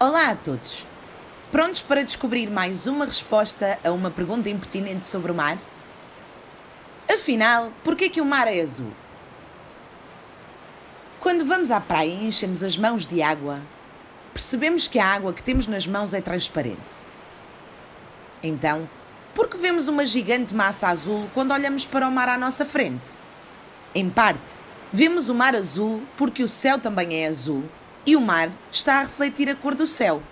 Olá a todos! Prontos para descobrir mais uma resposta a uma pergunta impertinente sobre o mar? Afinal, por que o mar é azul? Quando vamos à praia e enchemos as mãos de água, percebemos que a água que temos nas mãos é transparente. Então, por que vemos uma gigante massa azul quando olhamos para o mar à nossa frente? Em parte, vemos o mar azul porque o céu também é azul e o mar está a refletir a cor do céu.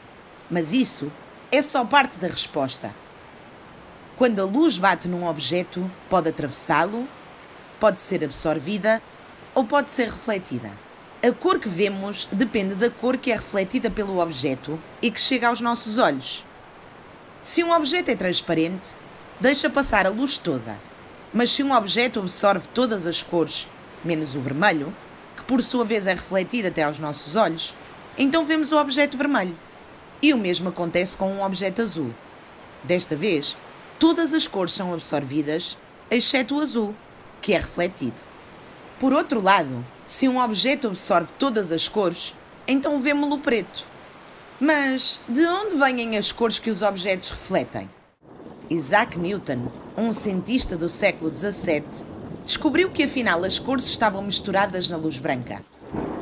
Mas isso é só parte da resposta. Quando a luz bate num objeto, pode atravessá-lo, pode ser absorvida ou pode ser refletida. A cor que vemos depende da cor que é refletida pelo objeto e que chega aos nossos olhos. Se um objeto é transparente, deixa passar a luz toda. Mas se um objeto absorve todas as cores, menos o vermelho, por sua vez é refletido até aos nossos olhos, então vemos o objeto vermelho. E o mesmo acontece com um objeto azul. Desta vez, todas as cores são absorvidas, exceto o azul, que é refletido. Por outro lado, se um objeto absorve todas as cores, então vemos-lo preto. Mas de onde vêm as cores que os objetos refletem? Isaac Newton, um cientista do século XVII, descobriu que afinal as cores estavam misturadas na luz branca,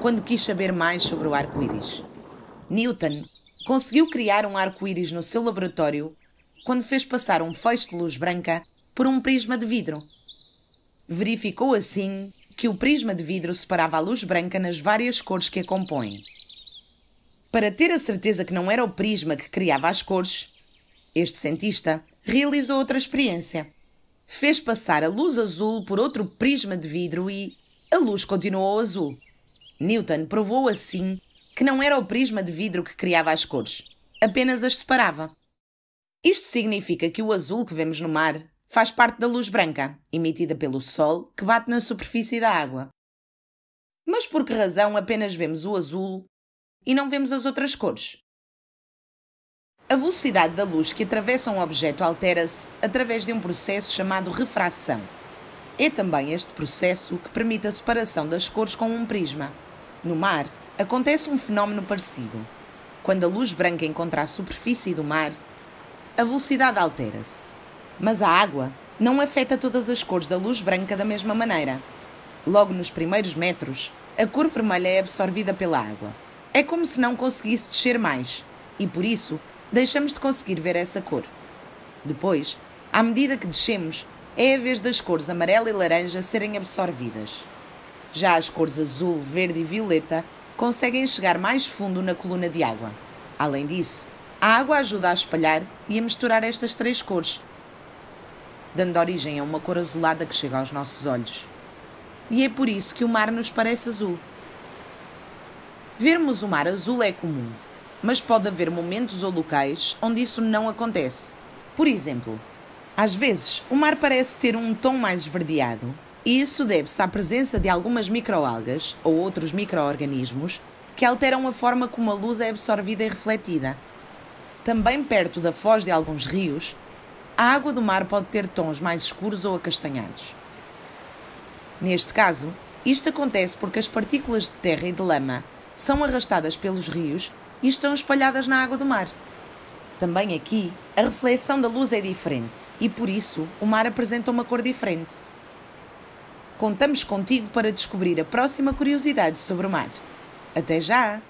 quando quis saber mais sobre o arco-íris. Newton conseguiu criar um arco-íris no seu laboratório quando fez passar um feixe de luz branca por um prisma de vidro. Verificou assim que o prisma de vidro separava a luz branca nas várias cores que a compõem. Para ter a certeza que não era o prisma que criava as cores, este cientista realizou outra experiência fez passar a luz azul por outro prisma de vidro e a luz continuou azul. Newton provou assim que não era o prisma de vidro que criava as cores, apenas as separava. Isto significa que o azul que vemos no mar faz parte da luz branca, emitida pelo Sol, que bate na superfície da água. Mas por que razão apenas vemos o azul e não vemos as outras cores? A velocidade da luz que atravessa um objeto altera-se através de um processo chamado refração. É também este processo que permite a separação das cores com um prisma. No mar, acontece um fenómeno parecido. Quando a luz branca encontra a superfície do mar, a velocidade altera-se. Mas a água não afeta todas as cores da luz branca da mesma maneira. Logo nos primeiros metros, a cor vermelha é absorvida pela água. É como se não conseguisse descer mais, e por isso deixamos de conseguir ver essa cor. Depois, à medida que descemos, é a vez das cores amarela e laranja serem absorvidas. Já as cores azul, verde e violeta conseguem chegar mais fundo na coluna de água. Além disso, a água ajuda a espalhar e a misturar estas três cores, dando origem a uma cor azulada que chega aos nossos olhos. E é por isso que o mar nos parece azul. Vermos o mar azul é comum, mas pode haver momentos ou locais onde isso não acontece. Por exemplo, às vezes o mar parece ter um tom mais esverdeado, e isso deve-se à presença de algumas microalgas ou outros microorganismos que alteram a forma como a luz é absorvida e refletida. Também perto da foz de alguns rios, a água do mar pode ter tons mais escuros ou acastanhados. Neste caso, isto acontece porque as partículas de terra e de lama são arrastadas pelos rios e estão espalhadas na água do mar. Também aqui, a reflexão da luz é diferente e por isso o mar apresenta uma cor diferente. Contamos contigo para descobrir a próxima curiosidade sobre o mar. Até já!